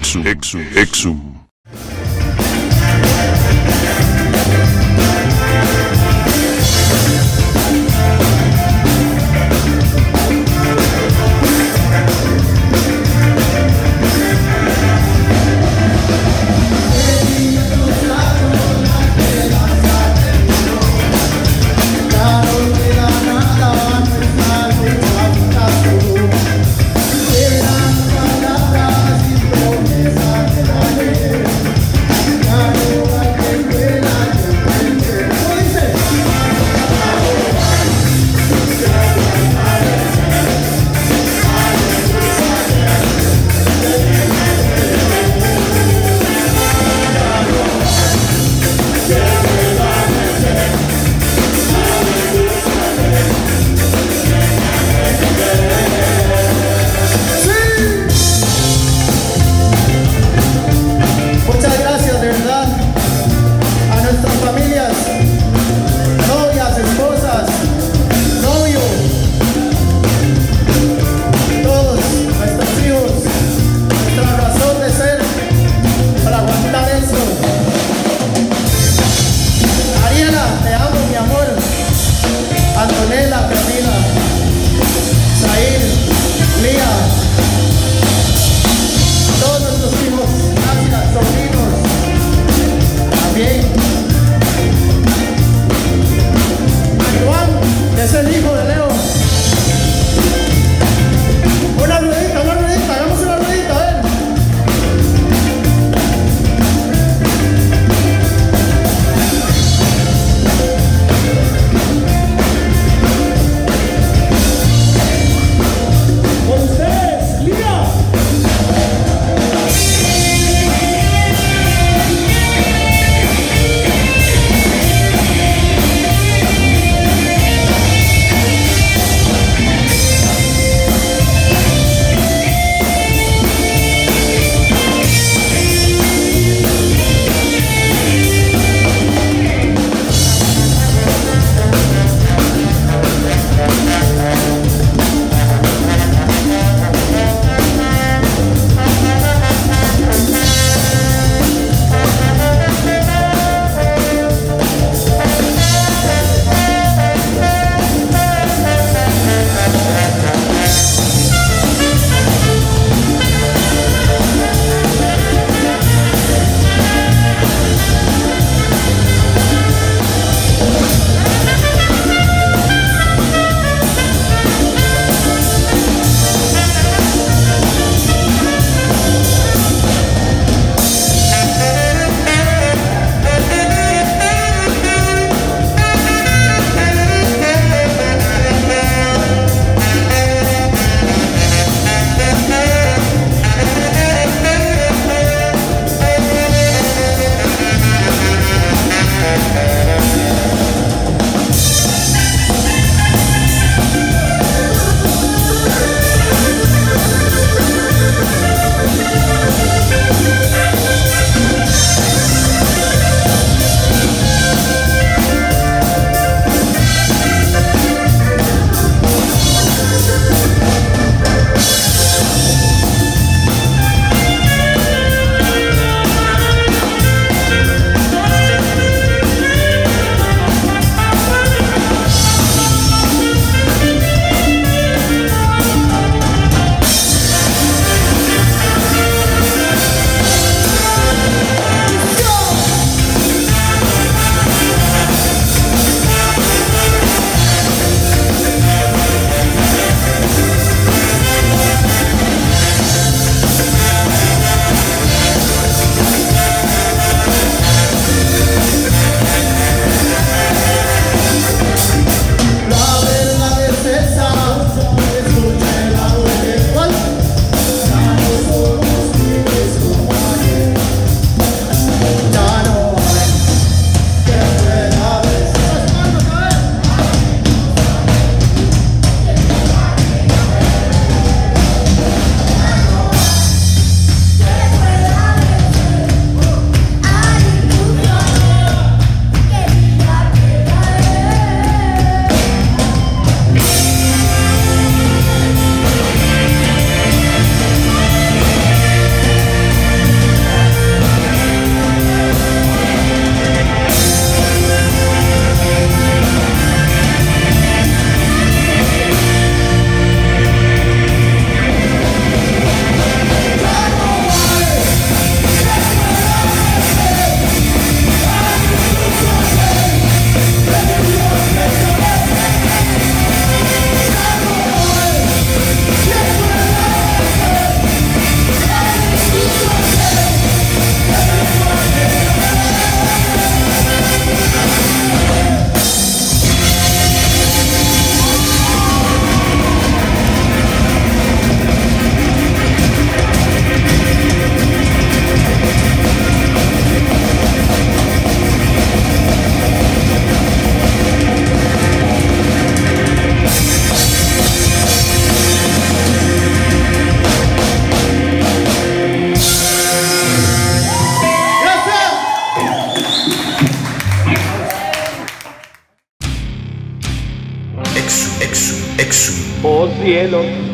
Exum, Exum, Exum. oh cielos.